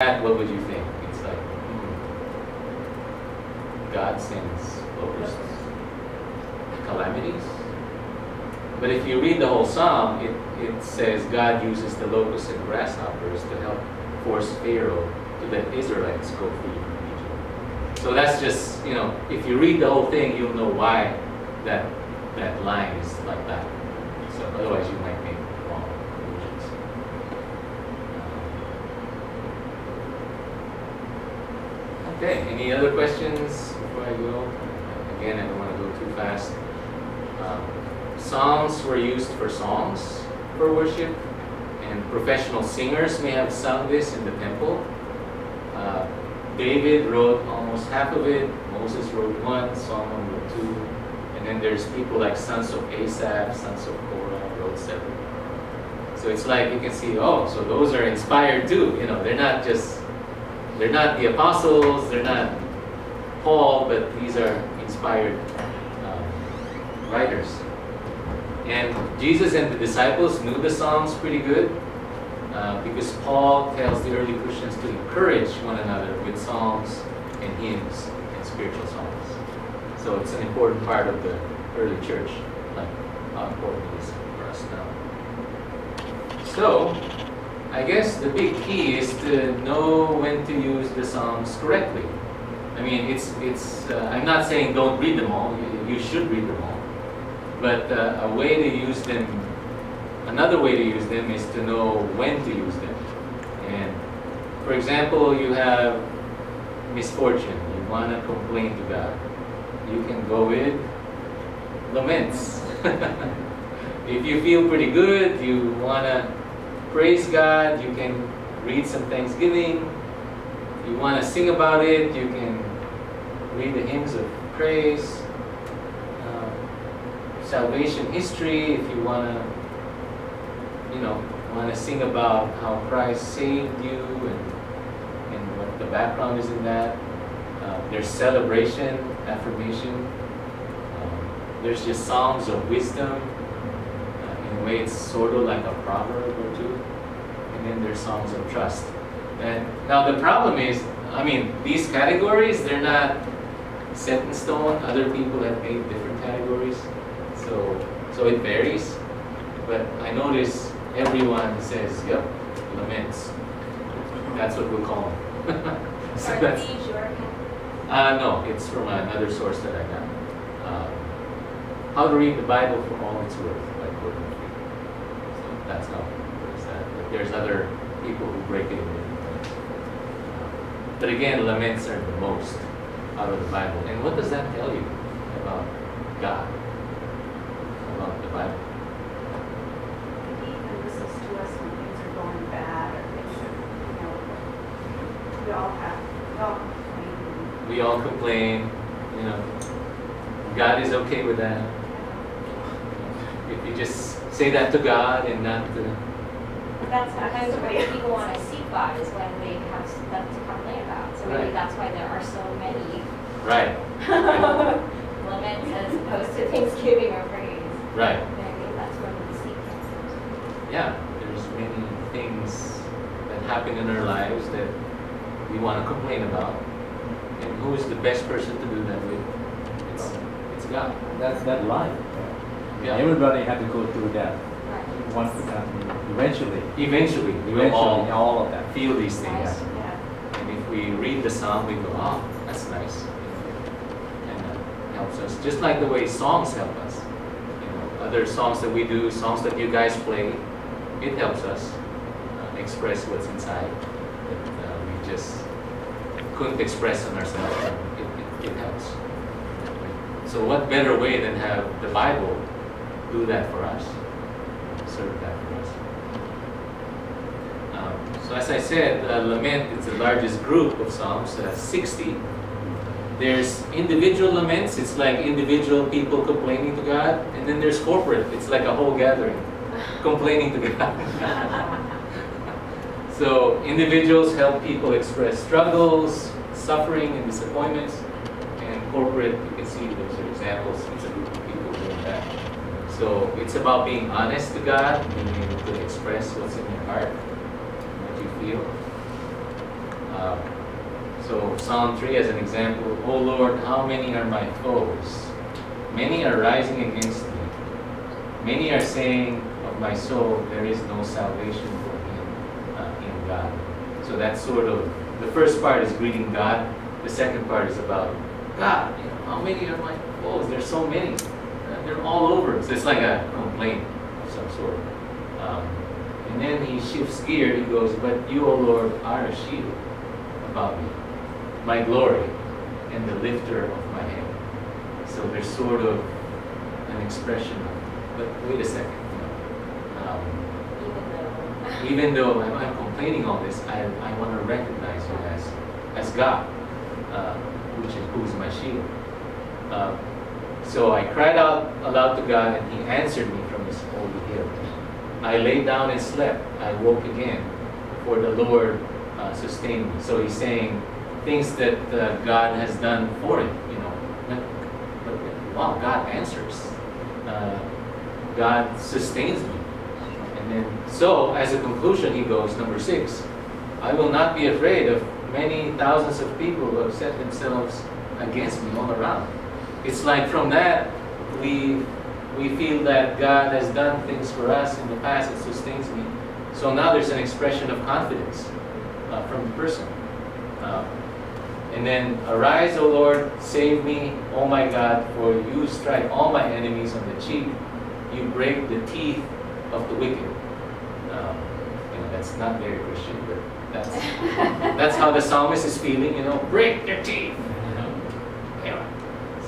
that, what would you think? It's like, hmm, God sends locusts, calamities. But if you read the whole psalm, it, it says God uses the locusts and grasshoppers to help force Pharaoh to let Israelites go free from Egypt. So that's just, you know, if you read the whole thing, you'll know why that that line is like that. So otherwise you might make Okay, any other questions before I go? Again, I don't want to go too fast. Um, Psalms were used for songs for worship, and professional singers may have sung this in the temple. Uh, David wrote almost half of it, Moses wrote one, Solomon wrote two, and then there's people like sons of Asaph, sons of Korah wrote seven. So it's like you can see, oh, so those are inspired too. You know, they're not just, they're not the apostles, they're not Paul, but these are inspired um, writers. And Jesus and the disciples knew the Psalms pretty good uh, because Paul tells the early Christians to encourage one another with psalms and hymns and spiritual songs. So it's an important part of the early church, like how important it is for us now. So, I guess the big key is to know when to use the psalms correctly. I mean, it's it's. Uh, I'm not saying don't read them all. You, you should read them all. But uh, a way to use them, another way to use them is to know when to use them. And for example, you have misfortune. You want to complain to God. You can go with laments. if you feel pretty good, you want to praise God, you can read some thanksgiving. You want to sing about it, you can read the hymns of praise salvation history, if you want to, you know, want to sing about how Christ saved you and, and what the background is in that. Uh, there's celebration, affirmation. Um, there's just songs of wisdom. Way, it's sort of like a proverb or two. And then there's songs of trust. And now the problem is, I mean, these categories, they're not set in stone. Other people have made different categories. So, so it varies. But I notice everyone says, yep, laments. That's what we'll call them. so that's, uh, no, it's from another source that I got. Uh, how to read the Bible for all it's worth by Gordon That's how it that. But there's other people who break it in. Uh, but again, laments are the most out of the Bible. And what does that tell you about God? about the Bible. He listens to us when things are going bad or things are, you know, we all have, we all complain. We all complain, you know. God is okay with that. If you just say that to God and not to. That's sometimes when people want to seek God is when they have stuff to complain about. So maybe right. that's why there are so many. Right. Laments as opposed to Thanksgiving or praise. Right. Maybe that's where we seek Yeah, there's many things that happen in our lives that we want to complain about. And who is the best person to do that with? It's, it's God. That's that life. Yeah. Everybody had to go through that. Right. One eventually. Eventually, we will all, all of that. feel these things. Yeah. And if we read the psalm, we go, oh, that's nice. And that helps us. Just like the way songs help us You know, other songs that we do, songs that you guys play, it helps us uh, express what's inside that uh, we just couldn't express on ourselves. It, it, it, helps. So what better way than have the Bible do that for us, serve that for us. Um, so as I said, uh, lament is the largest group of psalms, uh, 60 there's individual laments, it's like individual people complaining to God, and then there's corporate, it's like a whole gathering complaining to God. so individuals help people express struggles, suffering, and disappointments, and corporate, you can see those are examples, it's a group of people doing that. So it's about being honest to God, and being able to express what's in your heart, what you feel. Uh, so Psalm 3 as an example, O Lord, how many are my foes? Many are rising against me. Many are saying of my soul, there is no salvation for him uh, in God. So that's sort of, the first part is greeting God. The second part is about God, you know, how many are my foes? There's so many. They're all over. So it's like a complaint of some sort. Um, and then he shifts gear. He goes, But you, O Lord, are a shield about me, my glory, and the lifter of my head. So there's sort of an expression of, but wait a second. You know, um, even though I'm, I'm complaining all this, I, I want to recognize you as, as God, uh, which is who's my shield. Uh, so I cried out aloud to God, and He answered me from His holy hill. I lay down and slept. I woke again, for the Lord uh, sustained me. So He's saying things that uh, God has done for him. You know, but, wow, God answers. Uh, God sustains me. And then, so as a conclusion, he goes, number six, I will not be afraid of many thousands of people who have set themselves against me all around. It's like from that, we, we feel that God has done things for us in the past, it sustains me. So now there's an expression of confidence uh, from the person. Uh, and then, arise, O Lord, save me, O my God, for you strike all my enemies on the cheek. You break the teeth of the wicked. Um, you know, that's not very Christian, but that's that's how the psalmist is feeling. You know, break their teeth.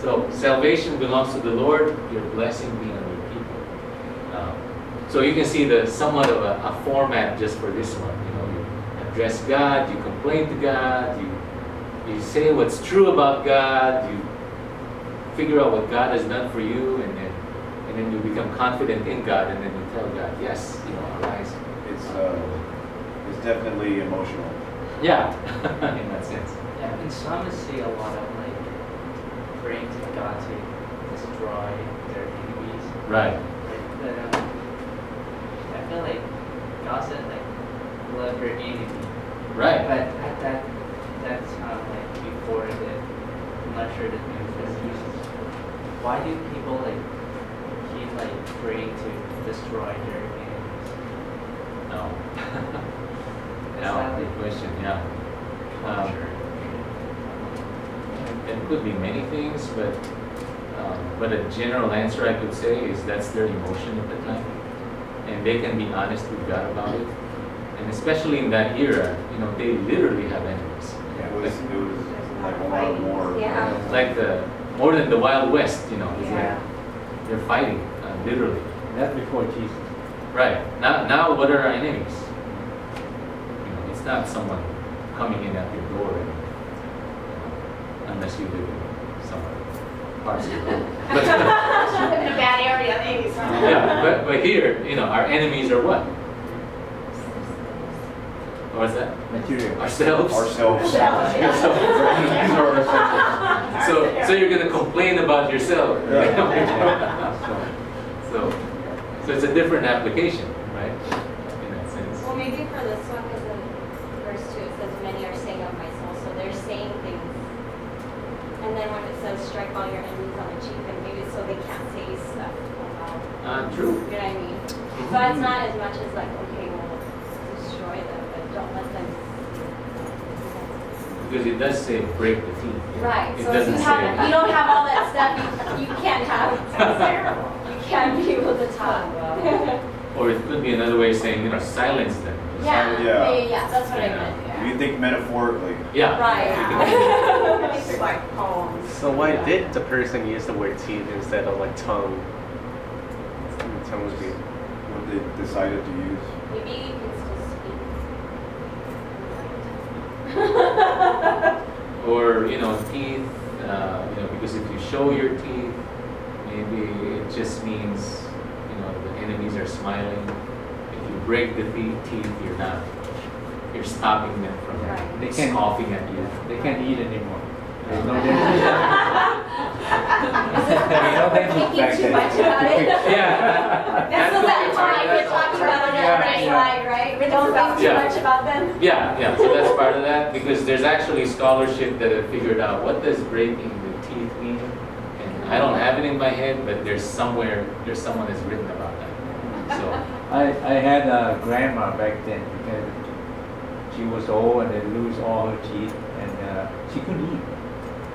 You know, anyway. So salvation belongs to the Lord. Your blessing be on your people. Um, so you can see the somewhat of a, a format just for this one. You know, you address God, you complain to God, you you say what's true about God, you figure out what God has done for you, and then and then you become confident in God, and then you tell God, yes, you know, arise. It's uh, it's definitely emotional. Yeah, in that sense. Yeah, and psalmists say a lot of like praying to God to destroy their enemies. Right. Like, but, um, I feel like God said like love your enemy. Right. But at that that time, like before the, I'm not sure the new testament. Why do people like keep like praying to destroy their enemies? No. No, that good question. Yeah. Um, culture? It could be many things, but um, but a general answer I could say is that's their emotion at the time, and they can be honest with God about it. And especially in that era, you know, they literally have enemies. It was it was like a lot more. Yeah. Like the more than the Wild West, you know. Yeah. like they're fighting, uh, literally. That's before Jesus. Right. Now, now what are our enemies? You know, it's not someone coming in at your door, and, unless you live in some parts of the world. But, In a bad area, maybe so. yeah, but, but here, you know, our enemies are what? What's that? Material. Ourselves. Ourselves. Ourselves, yeah. These are ourselves. So, so you're gonna complain about yourself. Yeah. so, so it's a different application, right? In that sense. Well, maybe for this one, because in verse two, it says, many are saying of my soul, so they're saying things. And then when it says, strike all your enemies on the cheek, and maybe so they can't say stuff about, Uh, true. you know what I mean? So it's not as much as like, okay, well, destroy them, but don't let them. Because it does say break the teeth. Right, It so if you doesn't have, say. you don't have all that stuff, you, you can't have, Sounds terrible. you can't be able to talk. Or it could be another way of saying, you know, silence them. Yeah, Yeah. yeah, yeah, yeah, that's what I Yeah. meant, yeah. You think metaphorically. Yeah. Right. Yeah. Like poems. So why did the person use the word teeth instead of like tongue? Tongue would be. What they decided to use. Maybe you can still Or, you know, teeth, uh, you know, because if you show your teeth, maybe it just means, you know, the enemies are smiling. If you break the teeth, teeth you're not, you're stopping them from Right. They can't- scoffing at you. They can't eat anymore. There's no danger. There's no danger Thinking too much about it. Yeah. That's could the be that part time of we're that. talking about on Yeah, right yeah. slide, right? We don't think too Yeah. much about them. Yeah, yeah, so that's part of that, because there's actually scholarship that have figured out what does breaking the teeth mean? And I don't have it in my head, but there's somewhere, there's someone that's written about that. So, I, I had a grandma back then because she was old and they lose all her teeth and uh, she couldn't eat.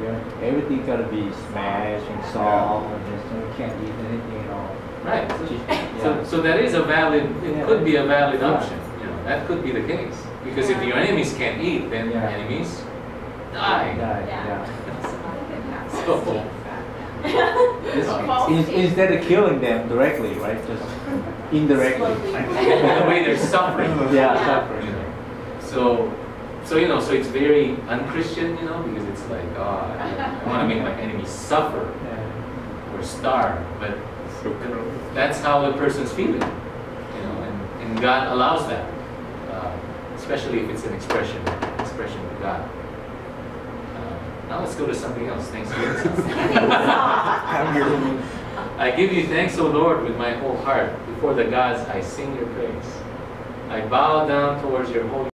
You know, everything gotta be smashed and soft and just you can't eat anything at all. right, She- so, yeah. so that is a valid, it Yeah. could be a valid Yeah. option, you know, that could be the case. Because if your enemies can't eat, then Yeah. enemies die. die. Yeah. yeah. So, It's- Uh, it's- instead of killing them directly, right? Just indirectly. in a way they're suffering. Yeah, you suffering. So, so you know, so it's very unchristian, you know, because it's like, oh, I, I want to make my enemies suffer or starve, but that's how the person's feeling, you know, and, and God allows that, uh, especially if it's an expression, expression of God. Uh, now let's go to something else. Thanksgiving. I give you thanks, O Lord, with my whole heart. Before the gods, I sing your praise. I bow down towards your holy